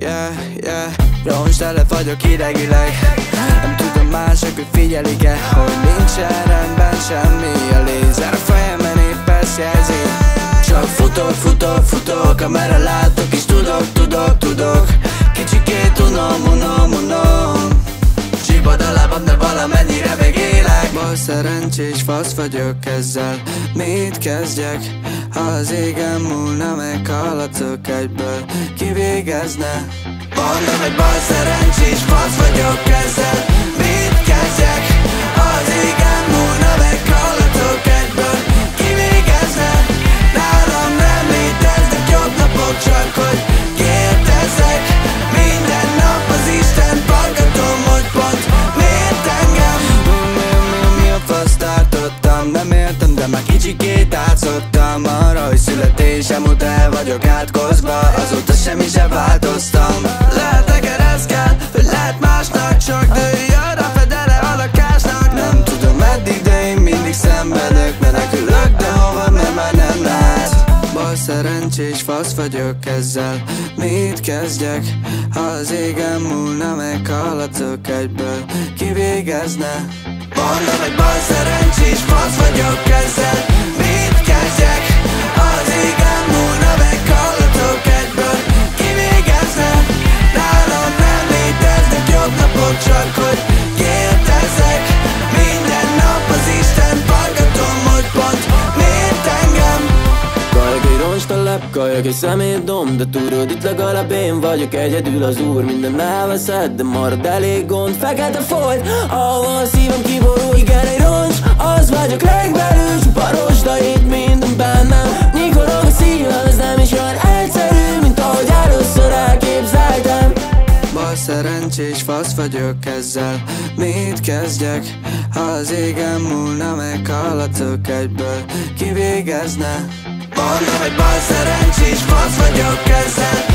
yeah, yeah Roncs tele vagyok idegileg. Nem tudom mások, hogy figyelik-e Hogy nincsen rendben semmi. A lézer a fejemen épp ezt jelzi. Csak futok, futok, futok Amerre látok és tudok, tudok, tudok. Kicsikét unom, unom, unom. Csibad a lábam, de valamennyire még élek. Bal szerencsés fasz vagyok ezzel. Mit kezdjek? Ha az égen múlna, meghaladok egyből Kivégezne. Mondom, hogy bal szerencsés fasz vagyok ezzel átszottam Arra, hogy születésem óta el vagyok átkozva Azóta semmi sem változtam. Lehetek ereszkel, vagy lehet másnak csak ő arra fedele a lakásnak Nem tudom meddig, de én mindig szenvedek Menekülök, de hova, mert már nem lehet Bal szerencsés fasz vagyok ezzel. Mit kezdjek? Ha az égen múlna, meghaladok egyből. Kivégezne? Mondom, hogy bal kajak egy szemétdom De tudod, itt legalább én vagyok egyedül az úr. Minden elveszed, de marad elég gond. Fekete folyt, ahol a szívem kiborul. Igen, egy roncs, az vagyok legbelül Csupa rosta itt minden bennem. Nyikorog a szívem, ez nem is olyan egyszerű Mint ahogy először elképzeltem. Bal szerencsés fasz vagyok ezzel. Mit kezdjek? Ha az égen múlna, meghaladok egyből. Kivégezne Mondom, hogy bal szerencsés fasz vagyok ezzel